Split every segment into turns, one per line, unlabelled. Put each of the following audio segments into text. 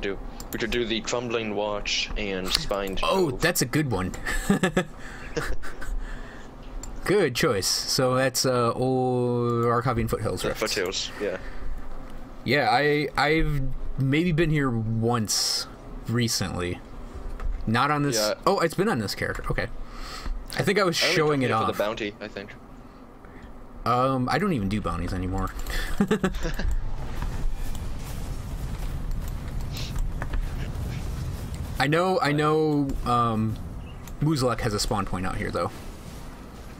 do. We could do the Crumbling Watch and Spined.
Oh,
Cove.
that's a good one. good choice. So that's uh, old Arkovian Foothills Rift.
Foothills. Yeah.
Yeah, I I've maybe been here once recently. Not on this.
Yeah.
Oh, it's been on this character. Okay. I think I was
I
showing it off.
For the bounty, I think.
Um, I don't even do bounties anymore. I know, I know. Um, has a spawn point out here, though.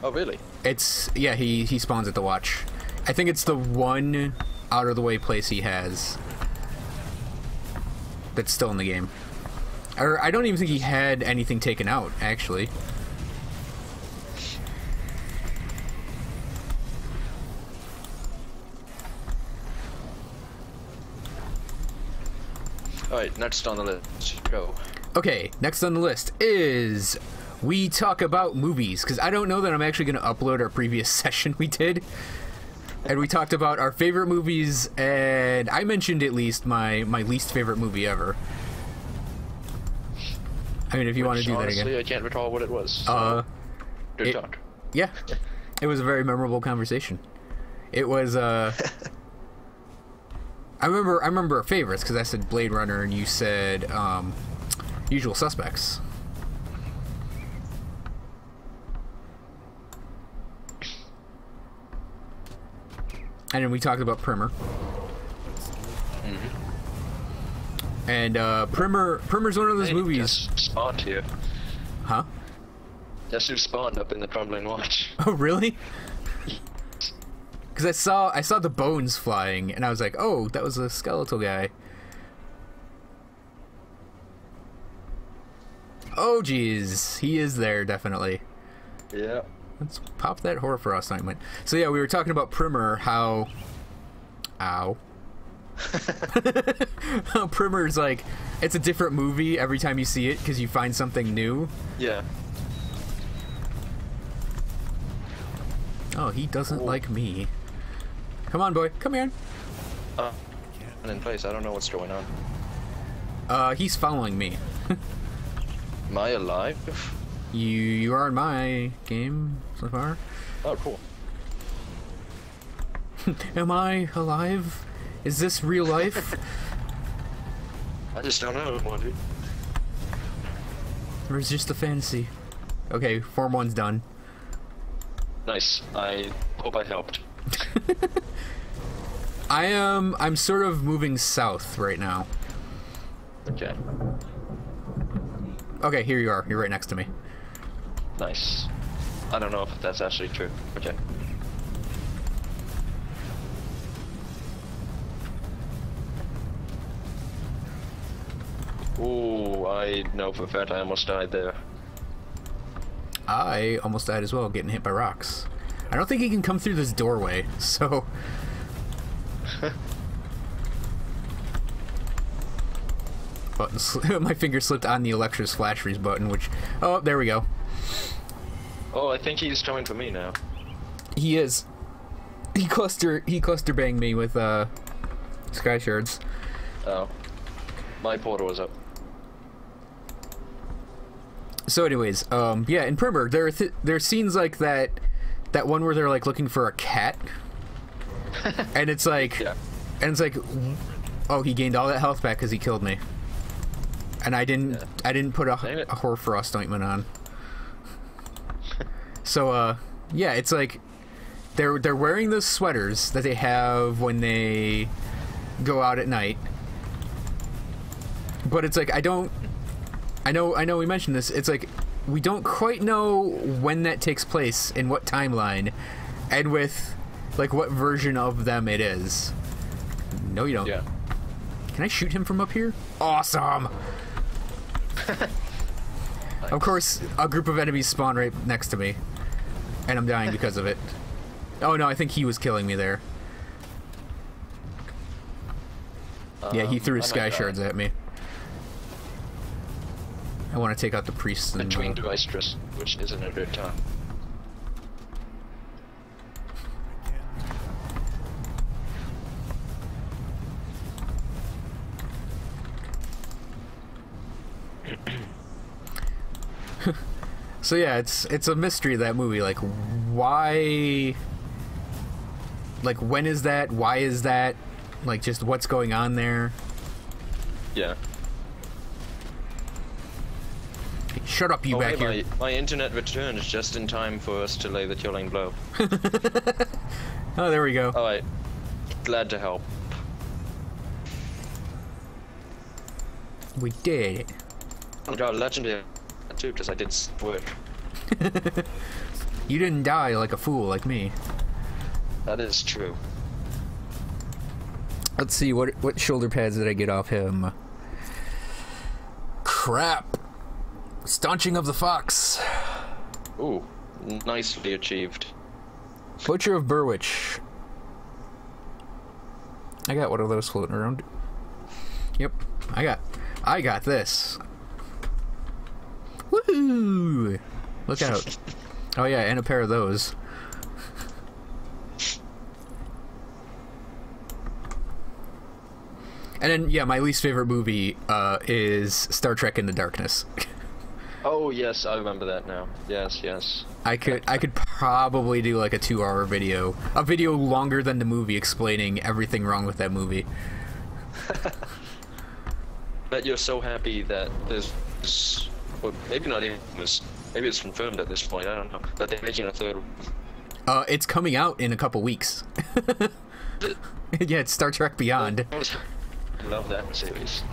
Oh, really?
It's yeah, he he spawns at the watch. I think it's the one out of the way place he has that's still in the game. Or I don't even think he had anything taken out, actually.
Alright, next on the list. Go.
Okay, next on the list is we talk about movies because I don't know that I'm actually going to upload our previous session we did, and we talked about our favorite movies, and I mentioned at least my my least favorite movie ever. I mean, if you want to
Which,
do that
honestly,
again,
I can't recall what it was. so
uh,
good
it-
talk.
yeah, it was a very memorable conversation. It was uh. I remember I remember favorites because I said Blade Runner and you said um, Usual Suspects. And then we talked about Primer. And uh, Primer Primer's one of those
Hey,
movies,
spawned here.
huh?
Guess who spawned up in the Crumbling Watch?
Oh, really? Because I saw I saw the bones flying, and I was like, "Oh, that was a skeletal guy." Oh, geez, he is there definitely.
Yeah.
Let's pop that hoarfrost ointment. So yeah, we were talking about Primer, how, ow, how Primer's like, it's a different movie every time you see it because you find something new.
Yeah.
Oh, he doesn't like me. Come on, boy, come here.
Uh, in place, I don't know what's going on.
Uh, he's following me.
Am I alive?
You you are in my game so far.
Oh, cool.
Am I alive? Is this real life?
I just don't know, dude.
or is just a fantasy? Okay, form one's done.
Nice. I hope I helped.
I am I'm sort of moving south right now.
Okay.
Okay, here you are. You're right next to me.
Nice. I don't know if that's actually true. Okay. Ooh, I know for a fact I almost died there.
I almost died as well, getting hit by rocks. I don't think he can come through this doorway, so. Button my finger slipped on the Electra's flash freeze button, which. Oh, there we go.
Oh, I think he's coming for me now.
He is. He cluster. He cluster banged me with uh, sky shards.
Oh. My portal is up.
So, anyways, um, yeah, in Primer, there are th- there are scenes like that, that one where they're like looking for a cat, and it's like,
Yeah.
and it's like, oh, he gained all that health back because he killed me, and I didn't,
Yeah.
I didn't put a, a Hoarfrost ointment on. so, uh, yeah, it's like they're they're wearing those sweaters that they have when they go out at night, but it's like I don't. I know, I know. We mentioned this. It's like we don't quite know when that takes place in what timeline, and with like what version of them it is. No, you don't.
Yeah.
Can I shoot him from up here? Awesome. Of course, a group of enemies spawn right next to me, and I'm dying because of it. Oh no, I think he was killing me there. yeah, he
Um,
threw sky shards at me. I want to take out the priests and
Between
uh,
device stress, which isn't a good time.
so yeah, it's it's a mystery that movie. Like, why? Like, when is that? Why is that? Like, just what's going on there?
Yeah.
Shut up, you
oh,
back
hey,
here.
my, my internet returned just in time for us to lay the killing blow.
Oh, there we go.
Alright. Glad to help.
We did it.
Oh, I got a legendary too, because I did work.
You didn't die like a fool like me.
That is true.
Let's see what what shoulder pads did I get off him? Crap. Staunching of the fox.
Ooh, nicely achieved.
Butcher of Burrwitch. I got one of those floating around. Yep, I got, I got this. Woohoo! Look out! Oh yeah, and a pair of those. And then yeah, my least favorite movie uh, is Star Trek Into Darkness.
Oh yes, I remember that now. Yes, yes.
I could I could probably do like a two hour video, a video longer than the movie explaining everything wrong with that movie.
Bet you're so happy that there's, well, maybe not even this. Maybe it's confirmed at this point. I don't know. That they're making a third.
Uh, it's coming out in a couple weeks. yeah, it's Star Trek Beyond.
I love that series.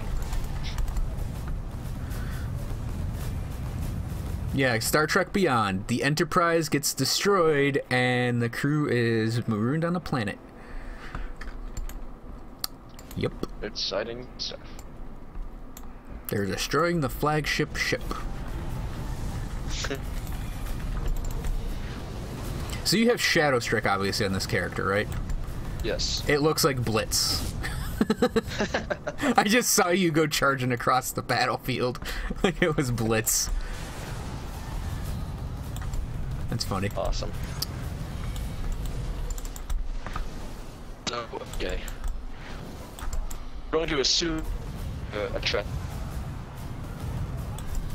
Yeah, Star Trek Beyond. The Enterprise gets destroyed and the crew is marooned on a planet. Yep.
Exciting stuff.
They're destroying the flagship ship. so you have Shadowstrike obviously on this character, right?
Yes.
It looks like Blitz. I just saw you go charging across the battlefield like it was Blitz. Funny.
Awesome. Oh, okay. I'm going to assume uh, a trap.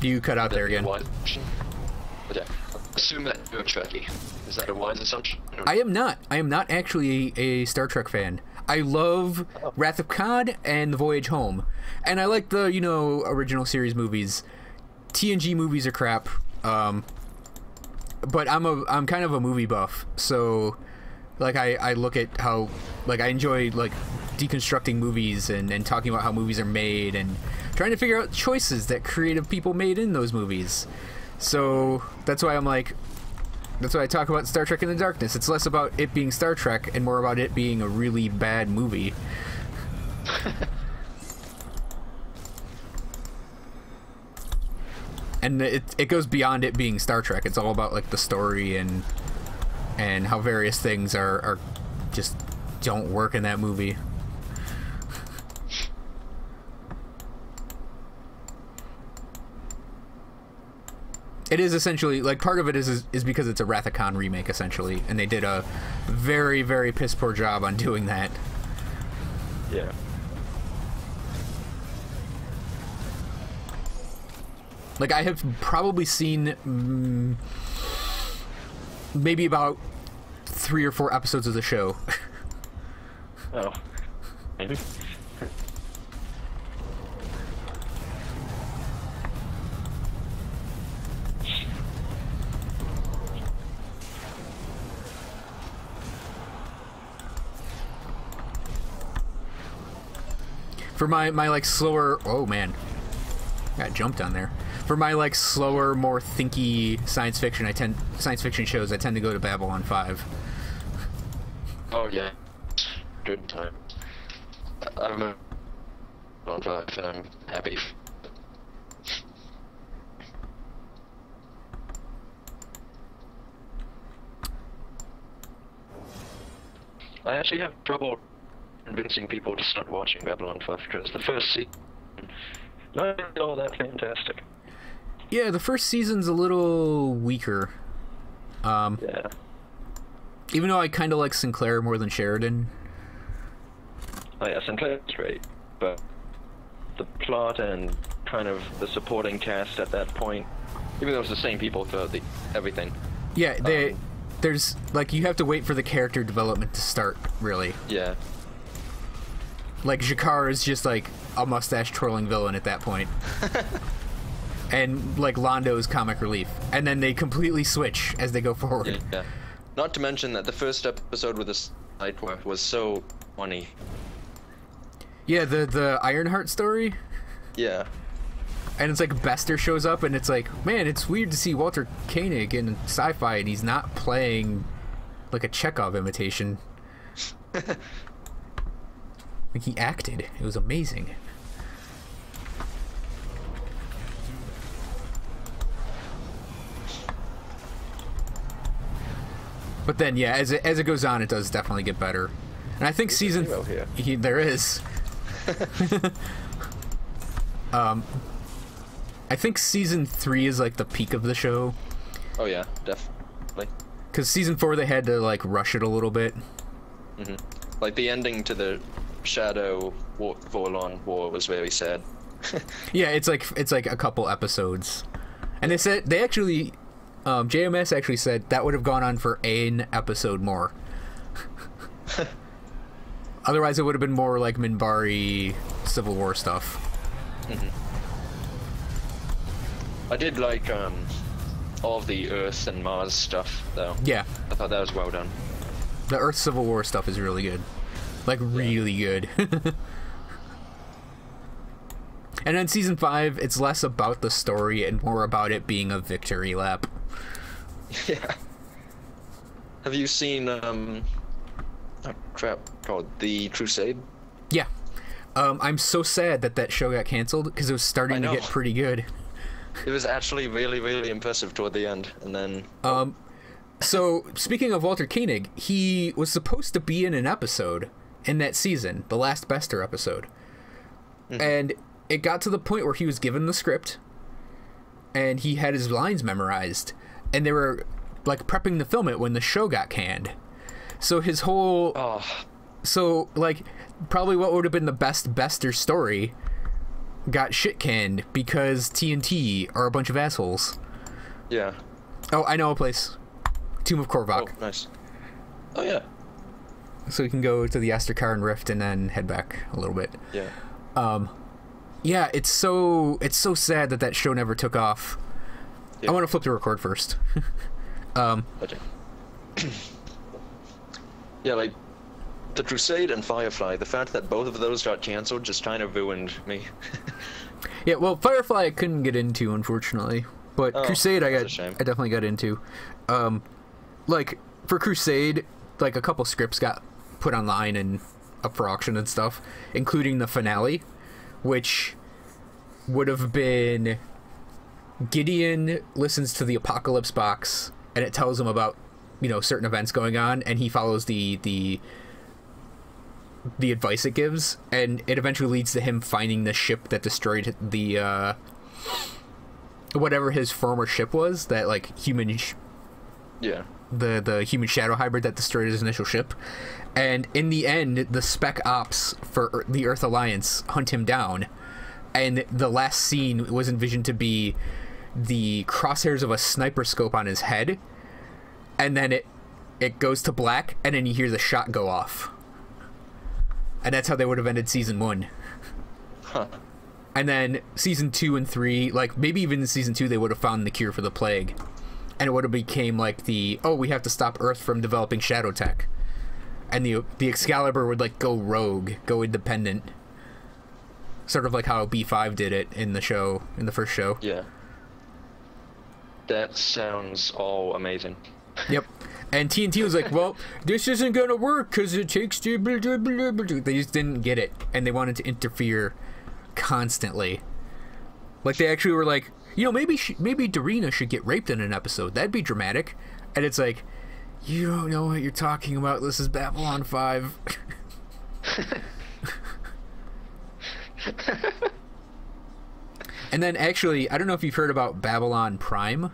You cut out there again.
Yeah. Assume that you're a Trekkie. Is that a wise assumption?
I am not. I am not actually a Star Trek fan. I love Wrath of Khan and The Voyage Home, and I like the you know original series movies. TNG movies are crap. Um, but I'm a I'm kind of a movie buff, so like I, I look at how like I enjoy like deconstructing movies and, and talking about how movies are made and trying to figure out choices that creative people made in those movies. So that's why I'm like that's why I talk about Star Trek in the Darkness. It's less about it being Star Trek and more about it being a really bad movie. and it it goes beyond it being Star Trek. It's all about like the story and and how various things are are just don't work in that movie. It is essentially like part of it is, is is because it's a Khan remake essentially, and they did a very very piss poor job on doing that.
Yeah.
Like I have probably seen mm, maybe about three or four episodes of the show.
Oh. Maybe.
For my my like slower, oh man, I got jumped on there. For my like slower, more thinky science fiction, I tend science fiction shows. I tend to go to Babylon Five.
Oh yeah. Good time. I- I remember on five and I'm happy. I actually have trouble convincing people to start watching Babylon 5 because the first season not all that fantastic.
Yeah, the first season's a little weaker. Um,
Yeah.
even though I kind of like Sinclair more than Sheridan.
Oh yeah, Sinclair's great, but the plot and kind of the supporting cast at that point, even though it's the same people throughout the everything.
Yeah, they
Um,
there's like you have to wait for the character development to start. Really,
Yeah,
like G'Kar is just like a mustache twirling villain at that point. and like Londo's comic relief, and then they completely switch as they go forward.
yeah. Not to mention that the first episode with the side was so funny.
Yeah, the the Ironheart story,
Yeah,
and it's like Bester shows up, and it's like, man, it's weird to see Walter Koenig in sci-fi, and he's not playing like a Chekhov imitation. like he acted. It was amazing. But then, yeah, as it, as it goes on, it does definitely get better. And I think season
hero here.
he, there is. um, I think season three is like the peak of the show
oh yeah, definitely.
because season four they had to like rush it a little bit. Mhm.
Like the ending to the Shadow War, Vorlon War was very sad.
Yeah, it's like it's like a couple episodes, and they said they actually, um, JMS actually said that would have gone on for an episode more. Otherwise, it would have been more like Minbari Civil War stuff.
I did like um, all of the Earth and Mars stuff though.
Yeah,
I thought that was well done.
the Earth Civil War stuff is really good, like really good. and then season five, it's less about the story and more about it being a victory lap.
yeah. Have you seen um, oh crap called The Crusade?
Yeah. Um, I'm so sad that that show got canceled because it was starting to get pretty good.
It was actually really, really impressive toward the end, and then
Um, so speaking of Walter Koenig, he was supposed to be in an episode in that season, the last Bester episode, and it got to the point where he was given the script, and he had his lines memorized, and they were like prepping to film it when the show got canned. So his whole
oh,
so like probably what would have been the best Bester story got shit canned because TNT are a bunch of assholes.
yeah.
Oh, I know a place. Tomb of
Oh,
Korvaak.
nice. Oh yeah,
So we can go to the Asterkarn Rift and then head back a little bit.
yeah.
Um, Yeah, it's so it's so sad that that show never took off. I want to flip the record first.
Okay. yeah, like the Crusade and Firefly. The fact that both of those got canceled just kind of ruined me.
yeah, well, Firefly I couldn't get into unfortunately, but
Oh,
Crusade I got. I definitely got into. Um, like for Crusade, like a couple scripts got put online and up for auction and stuff, including the finale, which would have been Gideon listens to the apocalypse box and it tells him about you know certain events going on and he follows the the the advice it gives and it eventually leads to him finding the ship that destroyed the uh whatever his former ship was that like human sh-
yeah.
the the human shadow hybrid that destroyed his initial ship and in the end the spec ops for the earth alliance hunt him down and the last scene was envisioned to be the crosshairs of a sniper scope on his head and then it it goes to black and then you hear the shot go off. And that's how they would have ended season one.
Huh.
and then season two and three like maybe even in season two they would have found the cure for the plague. And it would have became like the oh we have to stop earth from developing shadow tech. And the the excalibur would like go rogue go independent. Sort of like how b5 did it in the show in the first show.
Yeah. That sounds all amazing.
Yep. And TNT was like, well, this isn't going to work because it takes. Blah, blah, blah, blah, blah." They just didn't get it. And they wanted to interfere constantly. Like, they actually were like, you know, maybe sh- maybe Dureena should get raped in an episode. That'd be dramatic. And it's like, you don't know what you're talking about. This is Babylon 5. and then actually, I don't know if you've heard about Babylon Prime.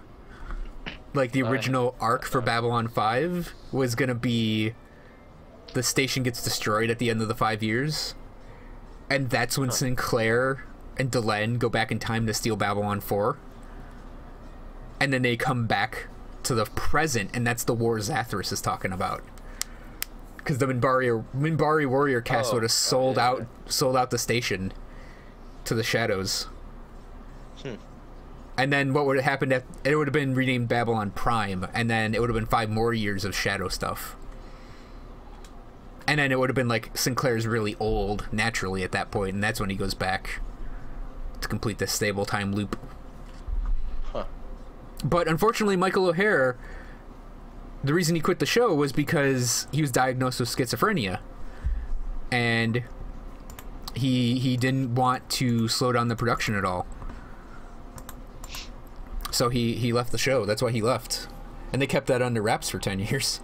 Like the
I
original arc for uh, Babylon 5 was going to be the station gets destroyed at the end of the 5 years. And that's when Sinclair and Delenn go back in time to steal Babylon 4. And then they come back to the present, and that's the war Zathras is talking about. Because the Minbari, Minbari warrior caste
Oh,
would have
oh,
sold
yeah,
out sold out the station to the shadows. And then what would have happened? At, it would have been renamed Babylon Prime, and then it would have been five more years of shadow stuff. And then it would have been like Sinclair's really old naturally at that point, and that's when he goes back to complete the stable time loop.
Huh.
But unfortunately, Michael O'Hare, the reason he quit the show was because he was diagnosed with schizophrenia, and he he didn't want to slow down the production at all. So he he left the show. That's why he left, and they kept that under wraps for ten years.